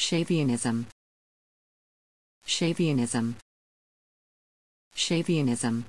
Shavianism. Shavianism. Shavianism.